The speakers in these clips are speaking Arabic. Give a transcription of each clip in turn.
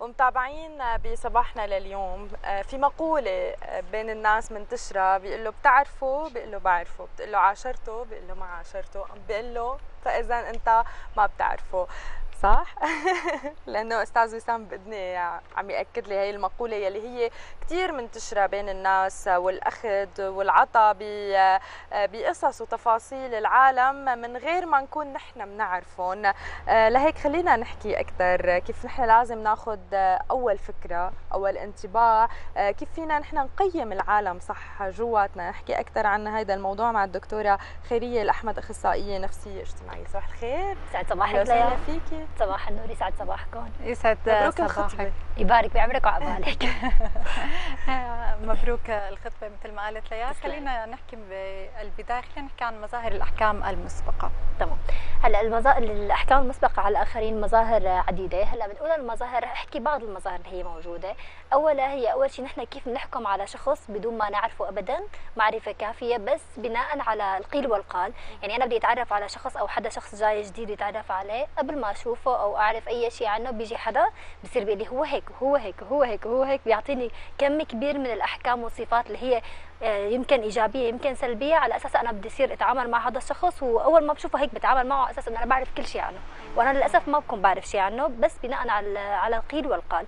ومتابعين بصباحنا لليوم. آه، في مقولة آه، بين الناس منتشرة بيقول له بتعرفه بيقول له بعرفه بتقول له عاشرته بيقول له ما عاشرته بيقول له فإذا أنت ما بتعرفه صح؟ لأنه أستاذ وسام باذني عم يأكد لي هي المقولة يلي هي كثير منتشرة بين الناس والأخذ والعطاء بقصص وتفاصيل العالم من غير ما نكون نحن بنعرفهم لهيك خلينا نحكي أكثر كيف نحن لازم ناخذ أول فكرة أول انطباع؟ كيف فينا نحن نقيم العالم صح جواتنا؟ نحكي أكثر عن هذا الموضوع مع الدكتورة خيرية الأحمد أخصائية نفسية اجتماعية. صباح الخير. سعد صباحك وسهلا فيكي. صباح النور يسعد صباحكم. يسعد الخطبة. يبارك بعمرك وعقبالك مبروك الخطبة مثل ما قالت ليا خلينا نحكي بالبداية خلينا نحكي عن مظاهر الأحكام المسبقة. تمام. هلا المظاهر الأحكام المسبقة على الآخرين مظاهر عديدة. هلا بنقول المظاهر احكي بعض المظاهر اللي هي موجودة. أولا هي أول شيء نحن كيف نحكم على شخص بدون ما نعرفه ابدا؟ معرفة كافية بس بناء على القيل والقال. يعني أنا بدي أتعرف على شخص أو حدا شخص جاي جديد يتعرف عليه قبل ما أشوفه أو أعرف أي شيء عنه بيجي حدا بصير بيقول لي هو هيك وهو هيك وهو هيك وهو هيك. بيعطيني كم كبير من الأحكام والصفات اللي هي يمكن إيجابية يمكن سلبية على أساس أنا بدي اصير أتعامل مع هذا الشخص وأول ما بشوفه هيك بتعامل معه على أساس إنه أنا بعرف كل شيء عنه. وأنا للأسف ما بكون بعرف شيء عنه بس بناء على على القيل والقال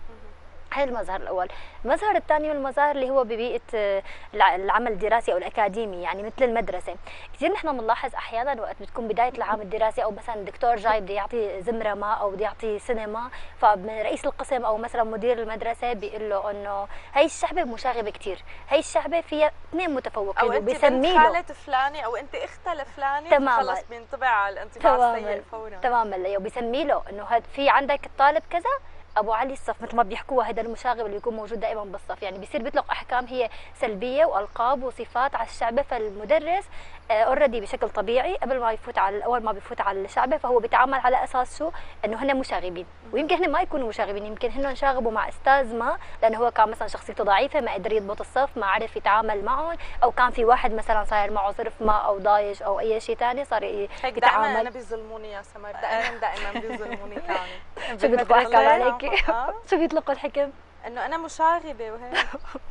هاي المظهر الأول. المظهر الثاني من المظاهر اللي هو ببيئة آه، العمل الدراسي أو الأكاديمي يعني مثل المدرسة. كثير نحن بنلاحظ أحيانا وقت بتكون بداية العام الدراسي أو مثلا الدكتور جاي بده يعطي زمره ما أو بده يعطي سنه ما فرئيس القسم أو مثلا مدير المدرسة بيقول له إنه هي الشعبة مشاغبة كثير هي الشعبة فيها اثنين متفوقين أو أنت بنت خالة فلانة أو أنت أخت لفلانة تماما. خلص بينطبع على الانطباع السيء فورا. تماما. وبيسمي له إنه في عندك الطالب كذا أبو علي الصف مثل ما بيحكوها هذا المشاغب اللي يكون موجود دائما بالصف. يعني بيصير بيطلق أحكام هي سلبية وألقاب وصفات على الشعبه فالمدرس already بشكل طبيعي قبل ما يفوت على أول ما بيفوت على الشعبه فهو بيتعامل على أساس شو؟ إنه هن مشاغبين. ويمكن هن ما يكونوا مشاغبين يمكن هن شاغبوا مع أستاذ ما لأنه هو كان مثلا شخصيته ضعيفة ما قدر يضبط الصف ما عرف يتعامل معهم. أو كان في واحد مثلا صاير معه ظرف ما أو ضايج أو أي شيء ثاني صار يتعامل دائما أنا بيظلموني يا سمر دائما دائما بيظلموني ثاني. شو بيطلقوا احكام عليك شو بيطلقوا الحكم إنه أنا مشاغبة وهيك.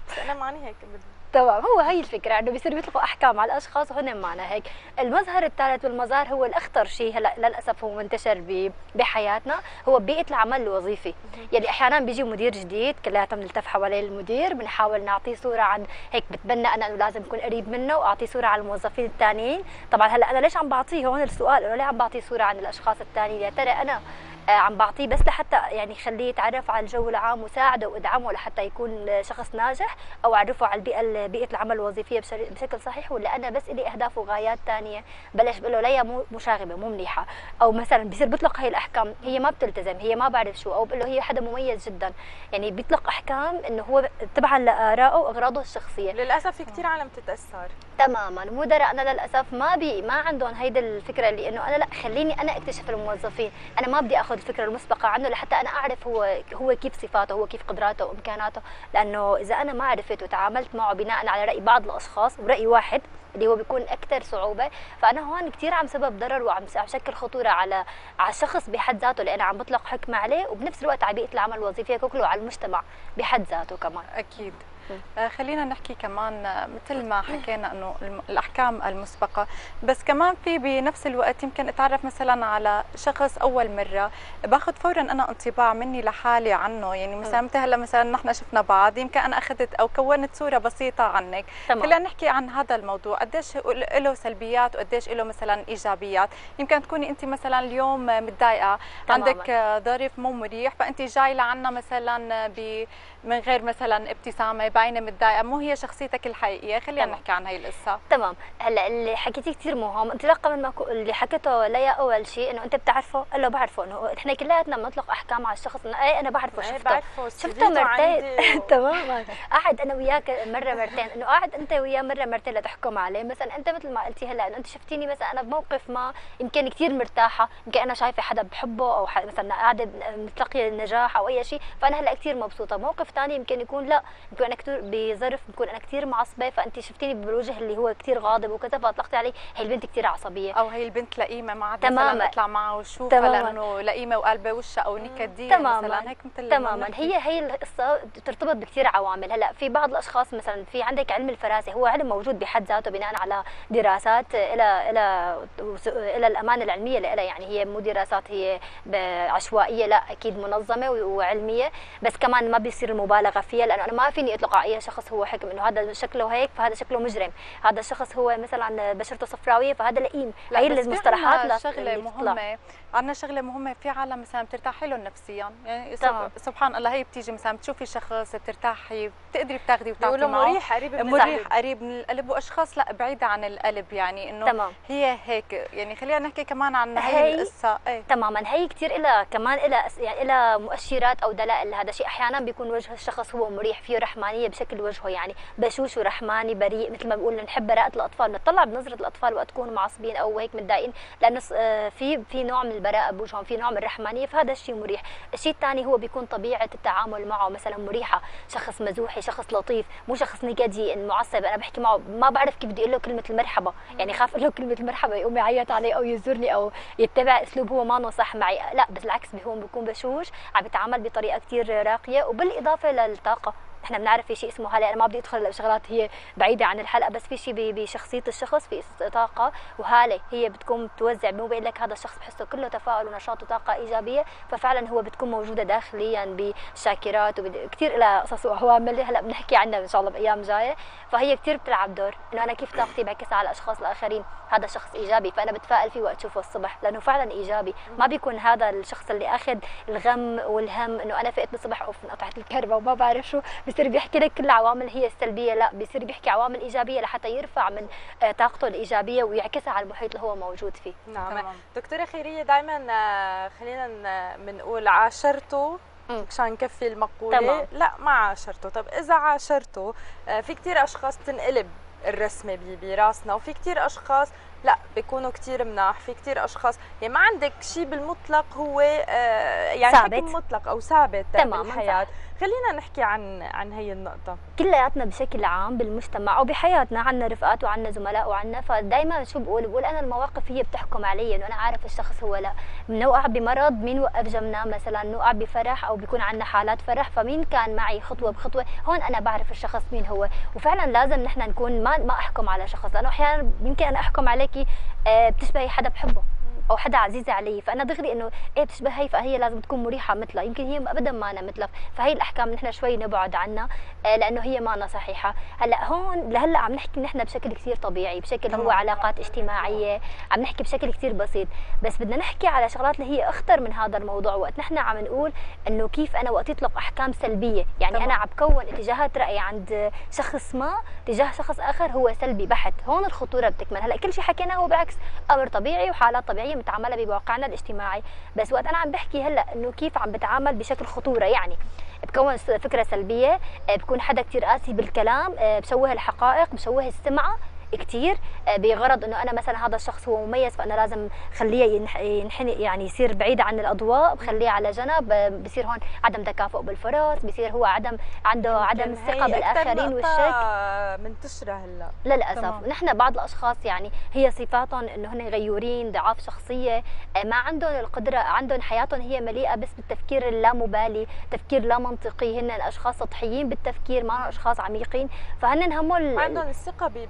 بس أنا ماني هيك تمام هو هي الفكرة إنه بيصير بيطلقوا أحكام على الأشخاص وهن معنا هيك. المظهر الثالث والمظاهر هو الأخطر شيء هلأ للأسف هو منتشر بحياتنا هو بيئة العمل الوظيفي. يعني أحيانا بيجي مدير جديد كلياتنا بنلتف حوالين المدير بنحاول نعطيه صورة عن هيك بتبنى أنا إنه لازم اكون قريب منه وأعطيه صورة عن الموظفين الثانيين طبعا هلأ أنا ليش عم بعطيه؟ هون السؤال إنه ليه عم بعطيه صورة عن الأشخاص الثانيين يا ترى أنا عم بعطيه بس لحتى يعني خليه يتعرف على الجو العام وساعده وادعمه لحتى يكون شخص ناجح أو أعرفه على البيئة بيئة العمل الوظيفية بشكل صحيح. ولا أنا بس لي أهداف وغايات ثانية بلش بقول له ليا مو مشاغبه مو منيحة. أو مثلا بصير بيطلق هي الأحكام هي ما بتلتزم هي ما بعرف شو. أو بقول له هي حدا مميز جدا. يعني بيطلق أحكام إنه هو تبعا لارائه وأغراضه الشخصية. للأسف في كثير عالم تتأثر. تماما. أنا للأسف ما بي ما عندهم هيدي الفكرة اللي إنه أنا لا خليني أنا أكتشف الموظفين. أنا ما بدي أخذ الفكرة المسبقة عنه لحتى أنا أعرف هو هو كيف صفاته هو كيف قدراته وإمكاناته. لأنه إذا أنا ما عرفت وتعاملت معه بناء على رأي بعض الأشخاص ورأي واحد اللي هو بيكون أكثر صعوبة فأنا هون كثير عم سبب ضرر وعم شكل خطورة على على الشخص بحد ذاته أنا عم بطلق حكم عليه وبنفس الوقت على بيئه العمل الوظيفيه ككل وعلى المجتمع بحد ذاته كمان. أكيد. آه، خلينا نحكي كمان آه، مثل ما حكينا إنه الأحكام المسبقة. بس كمان في بنفس الوقت يمكن أتعرف مثلا على شخص أول مرة باخذ فورا أنا انطباع مني لحالي عنه. يعني مثلا متى هلا مثلا نحن شفنا بعض يمكن أنا أخذت أو كونت صورة بسيطة عنك. خلينا نحكي عن هذا الموضوع. قديش له سلبيات وقديش له مثلا إيجابيات. يمكن تكوني أنت مثلا اليوم متضايقة عندك ظرف مو مريح فأنت جاي لعنا مثلا من غير مثلا ابتسامة باينه متضايقة مو هي شخصيتك الحقيقية. خلينا تمام. نحكي عن هي القصة. تمام. هلأ اللي حكيتيه كثير مهم. انطلاقا من ما اللي حكيته ليا أول شيء إنه أنت بتعرفه قال له بعرفه إنه إحنا كلياتنا بنطلق أحكام على الشخص. إنه إيه أنا بعرفه شفته بعرفه شفته مرتين؟ تمام. قاعد أنا وياك مرة مرتين. إنه قاعد أنت وياه مرة مرتين لتحكم عليه. مثلا أنت مثل ما قلتي هلأ إنه أنت شفتيني مثلا أنا بموقف ما يمكن كثير مرتاحة. يمكن أنا شايفة حدا بحبه أو مثلا قاعدة متلقية النجاح أو أي شيء. فأنا هلأ كثير مبسوطة. موقف ثاني يمكن يكون لا يمكن انك بظرف بكون أنا كثير معصبة فانت شفتيني بالوجه اللي هو كثير غاضب وكذا فأطلقتي علي هي البنت كثير عصبية أو هي البنت لئيمة ما عاد تماماً. مثلا اطلع معها وشوفها. لأنه لئيمة وقلبة وشها أو نكديه تماما مثلا هيك مثل ما تماما. هي هي القصة ترتبط بكثير عوامل هلأ في بعض الأشخاص مثلا في عندك علم الفراسة هو علم موجود بحد ذاته بناء على دراسات إلى إلى إلى الأمانة العلمية لها يعني هي مو دراسات هي عشوائية لا أكيد منظمة وعلمية بس كمان ما بيصير المبالغه فيها لأنه أنا ما فيني أطلق على أي شخص هو حكم إنه هذا شكله هيك فهذا شكله مجرم هذا الشخص هو مثلا بشرته صفراوية فهذا لئيم لا هي المصطلحات لا- شغلة. مهمة عندنا شغلة مهمة في عالم مثلا بترتاحي لهم نفسيا يعني. سب- سبحان الله هي بتيجي مثلا بتشوفي شخص بترتاحي بتقدري بتاخذي وتعطي بيقولوا معه. مريح قريب من مريح القلب. قريب من القلب. وأشخاص لا بعيدة عن القلب يعني إنه تمام. هي هيك. يعني خلينا نحكي كمان عن هي- هي القصة. إيه. تماما. هي كثير لها كمان لها يعني لها مؤشرات أو دلائل. لهذا الشيء أحيانا بيكون وجه الشخص هو مريح فيه رحمانية بشكل وجهه. يعني بشوش ورحماني بريء مثل ما بيقول نحب براءه الأطفال. نطلع بنظرة الأطفال وقت تكونوا معصبين أو هيك متضايقين. لأنه آه، في في نوع من البراءة بوجههم في نوع من الرحمانية. فهذا الشيء مريح. الشيء الثاني هو بيكون طبيعة التعامل معه. مثلا مريحة شخص مزوحي شخص لطيف مو شخص نكدي معصب أنا بحكي معه ما بعرف كيف بدي أقول له كلمة المرحبا. يعني خاف أقول له كلمة المرحبا يقوم يعيط علي أو يزورني أو يتبع أسلوب هو ما صح معي. لا بالعكس بيكون بشوش عم بيتعامل بطريقة كثير راقية وبالإضافة للطاقة. إحنا بنعرف في شيء اسمه هلا أنا ما بدي أدخل بشغلات هي بعيدة عن الحلقة بس في شيء بشخصية الشخص في طاقة وهالة هي بتكون بتوزع مو بقول لك هذا الشخص بحسه كله تفاؤل ونشاط وطاقة إيجابية ففعلا هو بتكون موجودة داخليا بشاكرات وكثير لها قصص وعوامل هلا بنحكي عنها إن شاء الله بأيام جاية. فهي كثير بتلعب دور إنه أنا كيف طاقتي بعكسها على الأشخاص الآخرين؟ هذا شخص إيجابي فأنا بتفائل فيه وقت اشوفه الصبح لأنه فعلا إيجابي. ما بيكون هذا الشخص اللي أخذ الغم والهم إنه أنا فقت بالصبح اوف انقطعت الكهرباء وما بعرف شو بصير بيحكي لك كل العوامل هي السلبية لا بيصير بيحكي عوامل إيجابية لحتى يرفع من آه، طاقته الإيجابية ويعكسها على المحيط اللي هو موجود فيه نعم تمام. دكتورة خيرية دائما خلينا ن- بنقول عاشرته. مشان نكفي المقولة تمام. لا ما عاشرته طب إذا عاشرته آه، في كتير أشخاص تنقلب الرسمة ب- براسنا وفي كتير أشخاص لا بيكونوا كتير مناح في كتير أشخاص يعني ما عندك شيء بالمطلق هو آه، يعني ثابت. حكم مطلق أو ثابت تماماً، بالحياة خلينا نحكي عن عن هي النقطة. كلياتنا بشكل عام بالمجتمع أو بحياتنا عنا رفقات وعنا زملاء وعنا فدائما شو بقول بقول أنا المواقف هي بتحكم علي انه أنا عارف الشخص هو لا. بنوقع بمرض مين وقف جنبنا مثلا؟ نوقع بفرح أو بيكون عنا حالات فرح فمين كان معي خطوة بخطوة؟ هون أنا بعرف الشخص مين هو. وفعلا لازم نحن نكون ما ما أحكم على شخص لأنه أحيانا يمكن أنا أحكم عليكي آه، بتشبهي حدا بحبه. أو حدا عزيزه علي. فأنا دغري إنه إيه بتشبه هي؟ فهي لازم تكون مريحة مثلها. يمكن هي ابدا ما أنا مثلها. فهي الأحكام نحن شوي نبعد عنها آه، لأنه هي ما أنا صحيحة. هلأ هون لهلأ عم نحكي نحن بشكل كثير طبيعي بشكل هو. علاقات اجتماعية عم نحكي بشكل كثير بسيط. بس بدنا نحكي على شغلات اللي هي أخطر من هذا الموضوع. وقت نحن عم نقول إنه كيف أنا وقت يطلق أحكام سلبية. يعني تمام. أنا عم بكون اتجاهات رأي عند شخص ما تجاه شخص آخر هو سلبي بحت. هون الخطورة بتكمن هلأ كل شيء حكيناه هو بالعكس أمر طبيعي وحالات طبيعية. متعاملة بواقعنا الاجتماعي. بس وقت أنا عم بحكي هلأ إنه كيف عم بتعامل بشكل خطورة يعني بكون فكرة سلبية آه، بكون حدا كتير قاسي بالكلام آه، بشوه الحقائق بشوه السمعة كتير آه، بغرض إنه أنا مثلا هذا الشخص هو مميز فأنا لازم خليه ينح- ينحني يعني يصير بعيد عن الأضواء بخليه على جنب آه، بصير هون عدم تكافؤ بالفرص بصير هو عدم عنده عدم الثقه بالآخرين والشك. منتشرة هلأ. للأسف. نحن بعض الأشخاص يعني هي صفاتهم إنه هن غيورين ضعاف شخصية آه، ما عندهم القدرة عندهم حياتهم هي مليئة بس بالتفكير اللامبالي تفكير لا منطقي. هن اشخاص سطحيين بالتفكير ما أشخاص عميقين. فهن همهم عندهم الثقة ب-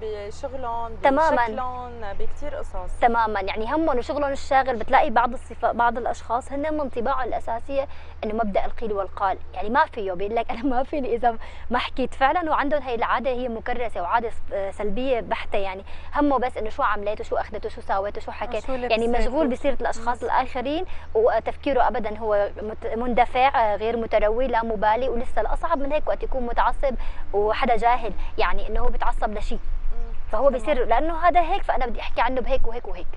بشغلهم تماماً. بشكلهم بكتير قصص. تماما. يعني همهم وشغلهم الشاغل بتلاقي بعض الصفات بعض الأشخاص هن من طباعهم الأساسية إنه مبدأ القيل والقال. يعني ما فيه بيقول لك أنا ما فيني إذا ما حكيت. فعلا وعندهم هي العادة هي مكرسة وعادة سلبية بحتة يعني. همه بس إنه شو عملت وشو اخذت وشو سوت وشو شو يعني مشغول بسيره الأشخاص الآخرين وتفكيره ابدا هو مندفع غير متروي لا مبالي ولسه الأصعب من هيك وقت يكون متعصب وحدا جاهل. يعني إنه هو بيتعصب لشيء فهو. بيصير لأنه هذا هيك فأنا بدي أحكي عنه بهيك وهيك وهيك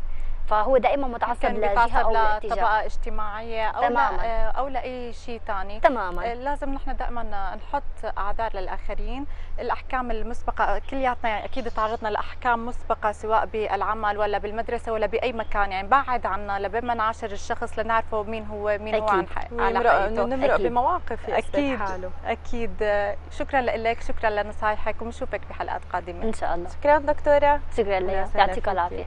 فهو دائما متعصب لجهه أو لطبقه اجتماعية أو تماماً. لا أو لأي شيء ثاني تماما. لازم نحن دائما نحط أعذار للآخرين، الأحكام المسبقة كلياتنا يعني أكيد تعرضنا لأحكام مسبقة سواء بالعمل ولا بالمدرسة ولا بأي مكان. يعني بعد عنا لبين ما نعاشر الشخص لنعرفه مين هو مين هو عن أكيد. حق على نمرق حقيقته. نمرق أكيد. بمواقف أكيد. حاله أكيد. شكرا لك شكرا لنصايحك ونشوفك بحلقات قادمة. إن شاء الله. شكرا دكتورة. شكرا لك. يعطيك. العافية.